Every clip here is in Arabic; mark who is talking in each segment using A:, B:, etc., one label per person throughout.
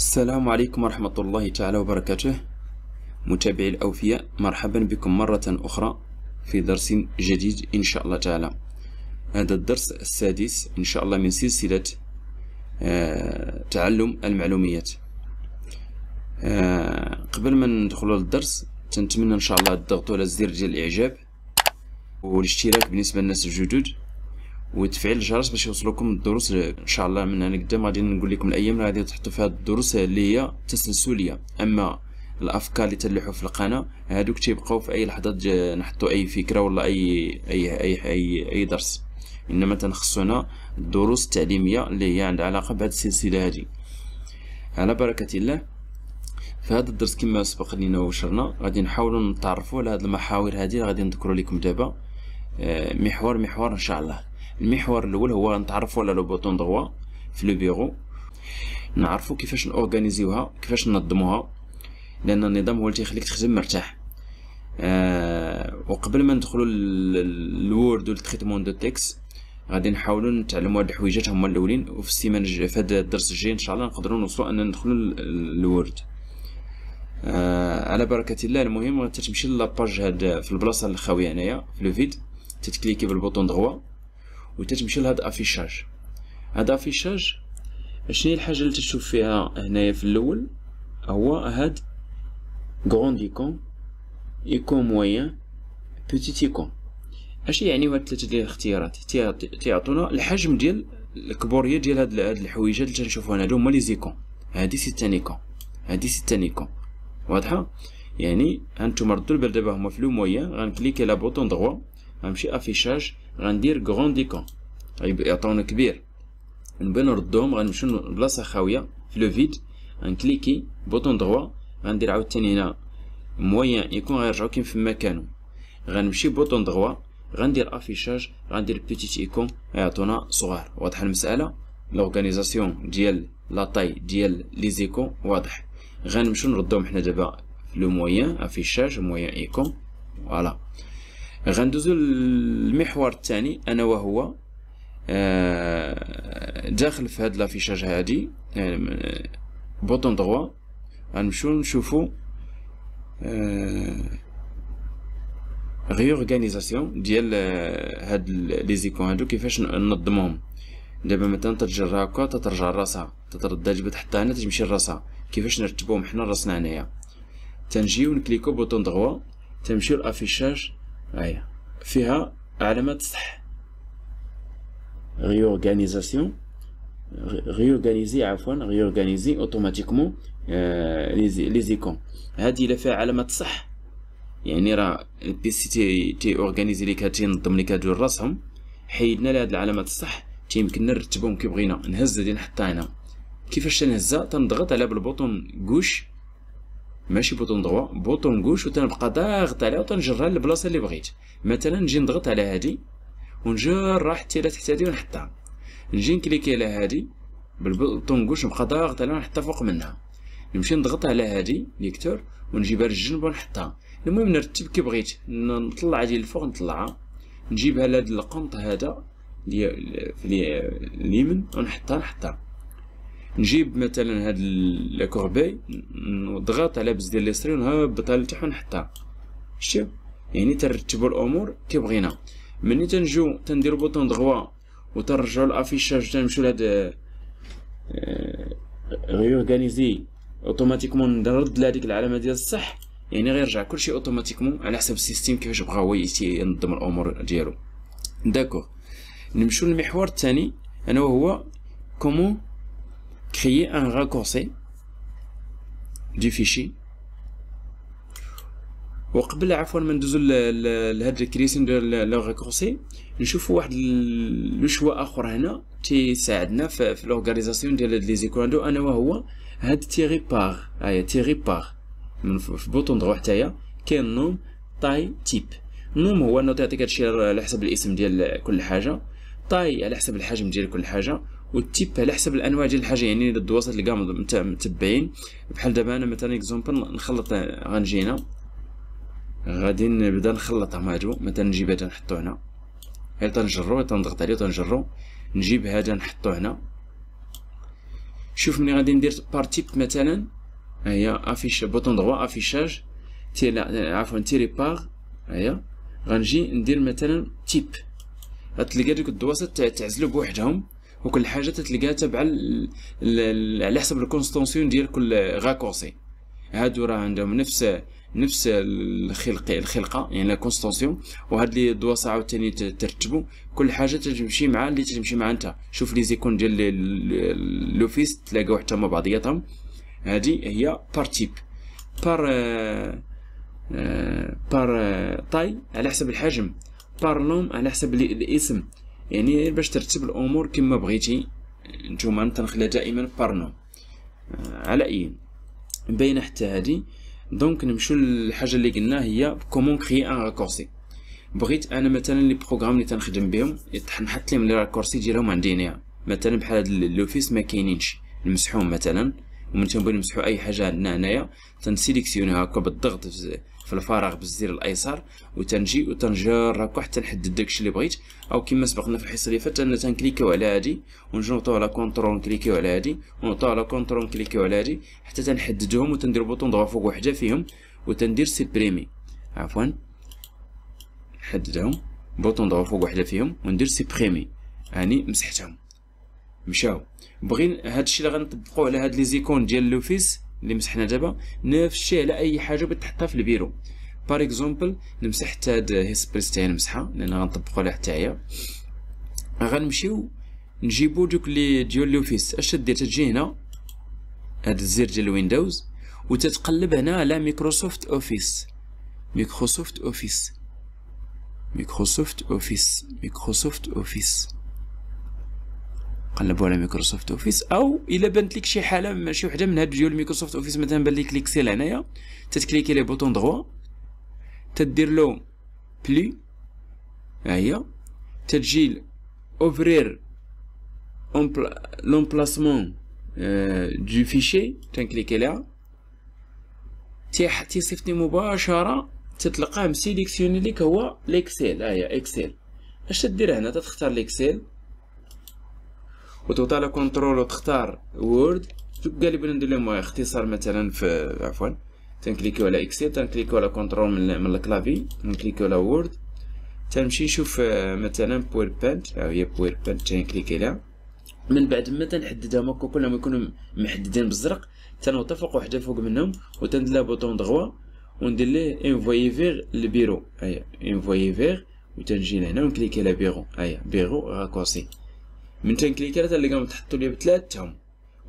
A: السلام عليكم ورحمة الله تعالى وبركاته. متابعي الأوفياء مرحبا بكم مرة أخرى في درس جديد إن شاء الله تعالى. هذا الدرس السادس إن شاء الله من سلسلة آه، تعلم المعلوميات. آه، قبل ما ندخلوا للدرس تنتمنى إن شاء الله تضغطوا على الزر ديال الإعجاب والاشتراك بالنسبة للناس الجدد. وتفعيل الجرس باش يوصلكم الدروس. إن شاء الله من هنا قدام غادي نقول لكم الأيام اللي غادي تحطوا فيها الدروس اللي هي تسلسلية. أما الأفكار اللي تلحوا في القناة هادوك تيبقاو في أي لحظة نحطوا أي فكرة ولا اي اي اي اي, أي درس. إنما تنخصونا الدروس التعليمية اللي هي عندها علاقة بهذه السلسلة هذه على بركة الله في هذا الدرس كما سبق لينا وشرنا غادي نحاولوا نتعرفوا على هذه المحاور هذه اللي غادي نذكروا لكم دابا. آه، محور محور إن شاء الله. المحور الأول هو نتعرفوا على لو بوطون دغوا في لو بيرو. نعرفوا كيفاش نورغانيزيوها كيفاش ننظموها لأن النظام هو اللي تيخليك تخدم مرتاح. آه وقبل ما ندخلوا لل Word وال traitement de texte غادي نحاولوا نتعلموا هاد الحويجات هما الأولين. وفي السيمانة في هذا الدرس الجاي إن شاء الله نقدروا نوصلوا أن ندخلوا لل Word. آه على بركة الله المهم تتمشي la page هاد في البلاصة الخاوية هنايا في le vide تتكليكي بال bouton droit وتتمشي لهاد affichage هاد affichage شنو هي الحاجة اللي تشوف فيها هنايا في الأول؟ هو هاد grandes icônes icônes moyennes petites icônes اش يعني هاد ثلاثة ديال الاختيارات. تيعطونا الحجم ديال الكبورية ديال هاد الحويجات اللي تنشوفو هنا. هادو هما les icônes هادي c'est une icône هادي c'est une icône واضحة؟ يعني هانتوما ردوا البال دابا هما في les moyennes غنكليكي le bouton droit غنمشي affichage غندير grandes icônes يعطونا كبير. نبغي نردهم غنمشيو لبلاصة خاوية في le vide غنكليكي bouton droit غندير عاوتاني هنا. moyennes icônes غيرجعو كيما في مكانو. غنمشي bouton droit غندير affichage غندير petites icônes يعطونا صغار. واضحة المسألة؟ l'organisation ديال la taille ديال les icônes واضح. غنمشيو نردهم حنا دابا. les moyennes affichage moyennes icônes voilà غندوزو للمحور الثاني أنا وهو آه، داخل في هاد l'affichage هادي آه، bouton droit. غنمشيو نشوفو réorganisation ديال آه، هاد les icônes هادو كيفاش ننظمهم دابا مثلا تتجر هكا تترجع راسها تترد جبت حتى هنا تمشي لراسها. كيفاش نرتبوهم حنا راسنا هنايا. تنجيو نكليكو bouton droit تنمشيو l'affichage هيا فيها علامات صح réorganisation. Réorganiser عفوا réorganiser automatiquement les icônes هادي الا فيها علامات صح يعني راه ال PC تي تي اورغانيزي ليك تينظم ليك هادو راسهم حيدنا لهاد العلامات الصح تيمكن نرتبهم كي بغينا نهز هادي نحطها هنا كيفاش تنهزها تنضغط على بال bouton gauche ماشي bouton droit bouton gauche وتنبقى ضاغط عليها وتنجرها للبلاصة اللي بغيت. مثلا نجي نضغط على هادي ونجر حتى إلى تحت هادي ونحطها. نجي نكليكي على هادي بال bouton gauche نبقى ضاغط عليها ونحطها فوق منها. نمشي نضغط على هادي lecteur ونجيبها للجنب ونحطها. المهم نرتب كي بغيت نطلع هادي الفوق نطلعها. نجيبها لهاد القنط هذا في اليمين ونحطها نحطها. نجيب مثلا هاد la corbeille نضغط على بز ديال ليستري ونهبطها لتحت ونحطها شتي يعني ترتبوا الأمور كي بغينا ملي تنجو تنديرو bouton droit وترجعو l'affichage تنمشيو لهاد réorganiser automatiquement نرد لهاديك العلامة ديال الصح. يعني غيرجع كلشي automatiquement على حسب ال système كيفاش بغا هو ينظم الأمور ديالو. d'accord نمشيو للمحور الثاني أنا وهو comment créer un raccourci du fichier. وقبل عفوا ما ندوزو لهاد ال création ديال le raccourci نشوفو واحد le choix آخر هنا تيساعدنا في, l'organisation ديال هاد les icônes هادو أنا وهو هاد trier par هيا trier par من في bouton droit حتايا كاين nom taille type. nom هو أنه تعطيك هادشي على حسب الاسم ديال كل حاجة taille على حسب الحجم ديال كل حاجة وال type على حسب الأنواع ديال الحاجة. يعني الدواسات اللي كاع متبعين بحال دابا أنا مثلا exemple نخلط غنجي هنا غادي نبدأ نخلطهم هادو. مثلا نجيب هذا نحطو هنا. غير تنجرو تنضغط عليه تنجرو نجيب هذا نحطو هنا. شوف ملي غادي ندير par type مثلا. هي افيش بوطون دغوا افيشاج تي عفوا تيري باغ هيا غنجي ندير مثلا تيب غتلقى دوك الدواسات تعزلوا بوحدهم. وكل حاجة تتلقاها تابعه على حسب الكونستونسيون ديال كل غاكورسي هادو راه عندهم نفس نفس الخلق الخلقة يعني لا كونستونسيون. وهاد لي الدواسه عاوتاني ترتبوا كل حاجة تمشي مع اللي تمشي مع انت. شوف لي زيكون ديال لوفيس تلاقاو حتى مع بعضياتهم. هادي هي par type par par taille على حسب الحجم. par nom على حسب الاسم. يعني باش ترتب الأمور كما بغيتي نتوما تنخليها دائما par nom على أي؟ باينه حتى هادي. donc نمشيو للحاجة اللي قلنا هي comment créer un raccourci بغيت أنا مثلا les programmes اللي تنخدم بهم نحط لهم les raccourcis ديالهم عندي هنايا. مثلا بحال هاد l'Office ما كاينينش. نمسحوهم مثلا. ومن تنبغي نمسحو أي حاجة عندنا هنايا تنسيليكسيونيها هكا بالضغط في الفراغ بالزر الأيسر وتنجي وتنجر هكا حتى نحدد داكشي اللي بغيت. أو كما سبقنا في الحصة اللي فاتت تنكليكيو على هادي ونجي على contrôle نكليكيو على هادي ونوطيو على contrôle نكليكيو على هادي حتى تنحددهم وتندير bouton ضغط فوق وحدة فيهم وتندير supprimer عفوا. نحددهم bouton ضغط فوق وحدة فيهم وندير supprimer هاني مسحتهم. مشاو. بغي هادشي اللي غنطبقوه على هاد les icônes ديال l'Office اللي مسحنا دابا نفس الشيء على أي حاجة بتحطها في ال bureau. par exemple نمسح حتى هاد Hespress تاعي نمسحها لأن غنطبقو عليها حتى هي. غنمشيو نجيبو دوك لي ديال l'Office أش تدير؟ تجي هنا هاد الزر ديال Windows وتتقلب هنا على Microsoft Office Microsoft Office Microsoft Office Microsoft Office قلبوا على Microsoft Office أو إلا بانت لك شي حالة ماشي وحدة من هاد ديال Microsoft Office مثلا بان لك l'Excel هنايا تتكليكي لي bouton droit تدير له بلي ها هي تجي ouvrir l'emplacement du fichier تنكليكي ليها تيصيفطني مباشرة تتلقاه مسيليكسيوني ليك هو l'Excel ها هي Excel. أش تدير هنا؟ تختار l'Excel. وتوطي على contrôle وتختار Word غالبا ندير لهم اختصار مثلا في عفوا. تنكليكيو على Excel تنكليكيو على contrôle من, من ال clavier نكليكيو على Word تنمشي نشوف مثلا PowerPoint ها هي PowerPoint تنكليكي عليها من بعد ما تنحددها هما كلهم يكونوا محددين بالزرق تنوطي فوق وحدة فوق منهم وتندير لها bouton droit وندير ليه envoyer vers ال bureau هيا انفويي فيغ وتنجي لهنا ونكليكي على بيرو هيا bureau raccourci من تنكليكي تلقاهم تحطوا لي بثلاثتهم.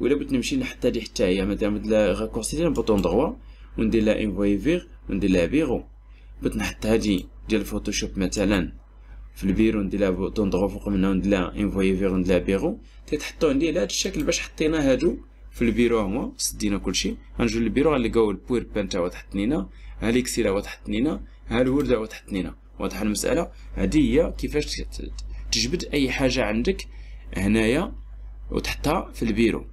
A: ولا بغيت نمشي نحط هادي حتى هي مثلا مثلا raccourci ديال bouton droit وندير لها انفوي فيغ وندير لها بيرو بغيت نحط هادي ديال ال Photoshop مثلا في البيرو ندير لها bouton droit فوق منها وندير لها انفوي فيغ وندير لها بيرو تيتحطوا عندي على هاد الشكل باش حطينا هادو في البيرو هما سدينا كلشي غنجيو للبيرو غنلقاو ال PowerPoint هو تحط لينا ها l'Excel هو تحط لينا ها ال Word هو تحط لينا واضحة المسألة؟ هادي هي كيفاش تجبد أي حاجة عندك هنايا وتحطها في البيرو.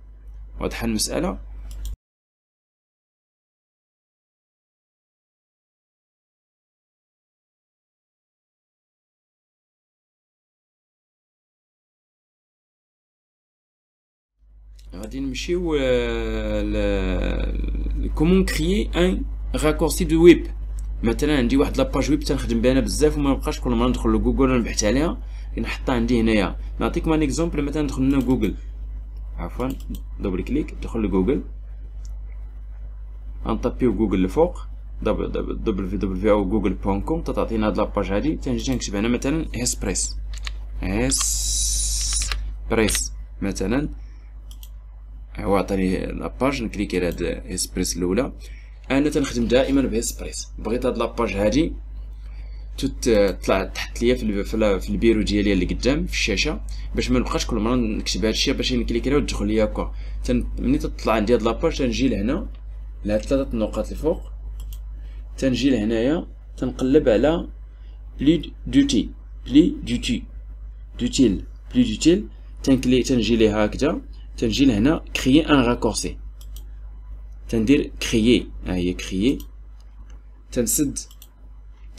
A: واضحة المسألة؟ غادي نمشيو comment créer un raccourci de web مثلا عندي واحد la page web تنخدم بها بزاف وما نبقاش كل مرة ندخل لجوجل ونبحث عليها. نحطها عندي هنايا. نعطيك un exemple مثلا ندخل جوجل عفوا double clic دخل لجوجل غنطابيو جوجل الفوق double v double v أو Google point com تعطينا هاد la page هادي. تنجي تنكتب هنا مثلا Hespress Hespress مثلا. هو عطاني la page نكليكي على هاد Hespress الأولى. أنا تنخدم دائما ب Hespress بغيت هاد la page هادي تطلع تحط ليا في, في البيرو ديالي اللي قدام في الشاشة باش ما نبقاش كل مرة نكتب هذا الشيء باش نكليك عليه وتدخل ليا هكا. ملي تطلع عندي هاد la page تنجي لهنا لهاد ثلاثة النقاط الفوق تنجي لهنايا تنقلب على plus d'outils plus d'outils d'outils plus d'outils تنكلي تنجي ليها هكذا تنجي لهنا créer un raccourci تندير créer ها هي créer تنسد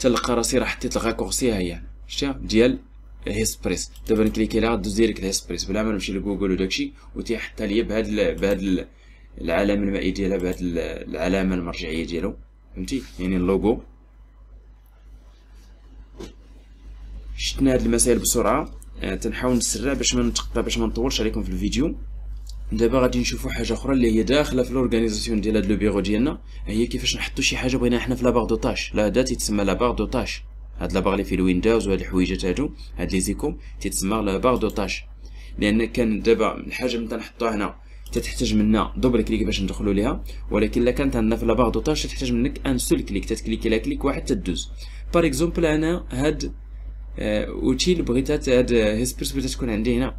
A: تلقى راسي راه حطيت ال raccourci ها هي. شتي ديال Hespress. دابا نكليكي عليها دوز direct Hespress. بلا ما نمشي لجوجل وداكشي وتيحط ليا بهاد بهاد العلامة المائي ديالها بهاد العلامة المرجعية ديالو. فهمتي؟ يعني اللوغو. شتنا هاد المسائل بسرعة. آه تنحاول نسرع باش ما نتقطع باش ما نطولش عليكم في الفيديو. دابا غادي نشوفوا حاجة أخرى اللي هي داخلة في ال organisation ديال هاد le bureau ديالنا. هي كيفاش نحطوا شي حاجة بغينا حنا في la barre de tâches. لا هذا تيتسمى la barre de tâches. هاد la barre اللي في ال Windows وهاد الحويجات هادو هاد les icônes تيتسمى la barre de tâches. لأن كان دابا الحاجة اللي تنحطوها هنا تتحتاج منا double clic باش ندخلوا ليها. ولكن إلا كانت عندنا في la barre de tâches تحتاج منك un seul clic تتكليكي على clic واحد تدوز par exemple أنا هاد آه outil بغيت هاد Hespress بغيت تكون عندي هنا.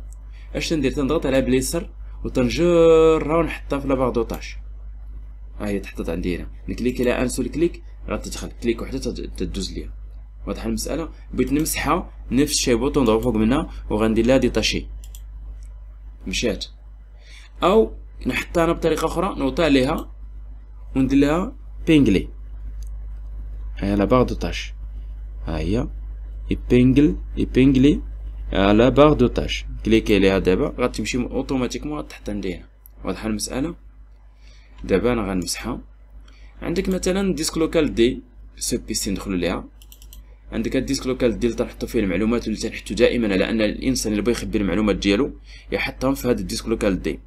A: أش تندير؟ تنضغط على بليسر وتنجرها ونحطها في la barre de tâches ها هي تحطت عندي هنا. نكليك على un seul clic غتدخل clic وحدة تدوز ليا. واضحة المسألة؟ بغيت نمسحها نفس الشيء bouton نضغط فوق منها وغندير لها détacher. مشات أو نحطها أنا بطريقة أخرى نوطي عليها وندير لها épingler à la barre de tâches ها هي épingle épingler à la barre de tâches. كليكي عليها دابا غتمشي automatiquement عندي هنا واضحه المسألة؟ دابا أنا غنمسحها. عندك مثلا disque local D ce PC ندخلو ليها. عندك ال disque local ديال تنحطو فيه المعلومات اللي تنحطو دائما على أن الإنسان اللي بغى يخبي المعلومات ديالو يحطهم في هذا ال disque local D.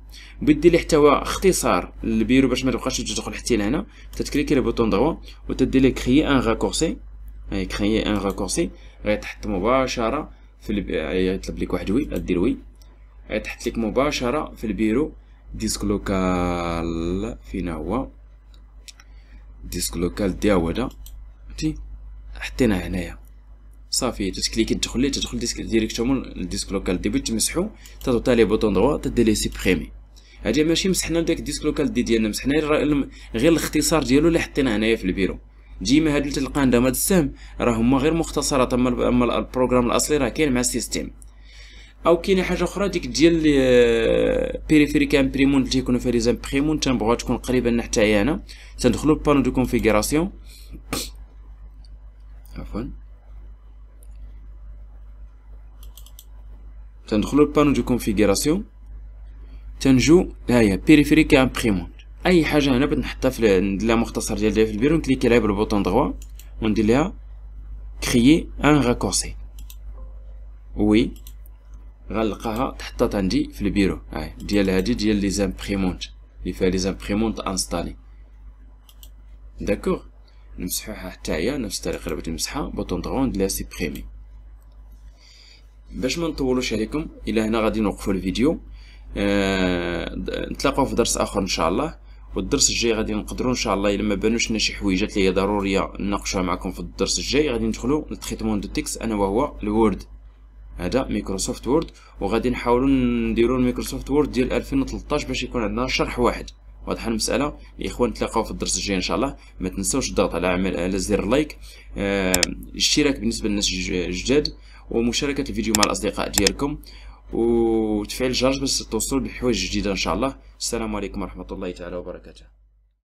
A: بغيتي ليه حتى هو اختصار للبيرو باش ما تبقاش تدخل حتى لهنا. تتكليكي bouton droit وتدير لي créer un raccourci créer un raccourci غيتحط مباشرة في الب... يطلب لك واحد oui دير oui. غيتحط لك مباشرة في ال bureau disque local فينا هو. disque local D هو هذا فهمتي؟ حطيناه هنايا. صافي تكليكي تدخل ليه تدخل disque directement ال disque local D بغيت تمسحو تضغط عليه bouton droit تدير ليه supprimer هادي ماشي مسحنا داك ال disque local D ديالنا مسحنا غير الاختصار ديالو اللي حطيناه هنايا في البيرو. ديما هاد عندهم هاد السهم راه هما غير مختصرات أما أما ال programme الأصلي راه كاين مع ال système. أو كاينة حاجة أخرى ديك ديال périphériques et imprimantes اللي تيكونوا فيها les imprimantes تنبغيها تكون قريبة حتى هي هنا. تندخلوا لل panneau de configuration عفوا. تندخلوا لل panneau de configuration تنجو ها هي périphériques et imprimantes أي حاجة هنا بغيت نحطها في لها مختصر ديال في البيرو نكليكي عليها بال bouton droit وندير لها créer un raccourci oui غنلقاها تحطات عندي في البيرو. هاي ديال هادي ديال les imprimantes اللي فيها les imprimantes installées d'accord نمسحوها حتى هي نفس الطريقة اللي بغيت نمسحها bouton droit ندير لها supprimer باش ما نطولوش عليكم إلى هنا غادي نوقفوا الفيديو. آه نتلاقاو في درس آخر إن شاء الله. والدرس الجاي غادي نقدروا إن شاء الله إلا ما بانوش لنا شي حويجات اللي هي ضرورية نناقشوها معكم في الدرس الجاي. غادي ندخلوا لل traitement de texte أنا وهو ال Word. هذا Microsoft Word. وغادي نحاولوا نديروا ال Microsoft Word ديال 2013 باش يكون عندنا شرح واحد. واضحة المسألة؟ الاخوان نتلاقاو في الدرس الجاي إن شاء الله. ما تنساوش الضغط على عمل على زر لايك. آه الاشتراك بالنسبة للناس الجداد. ومشاركة الفيديو مع الأصدقاء ديالكم. وتفعيل الجرس باش توصلوا بحوايج جديدة إن شاء الله. السلام عليكم ورحمة الله تعالى وبركاته.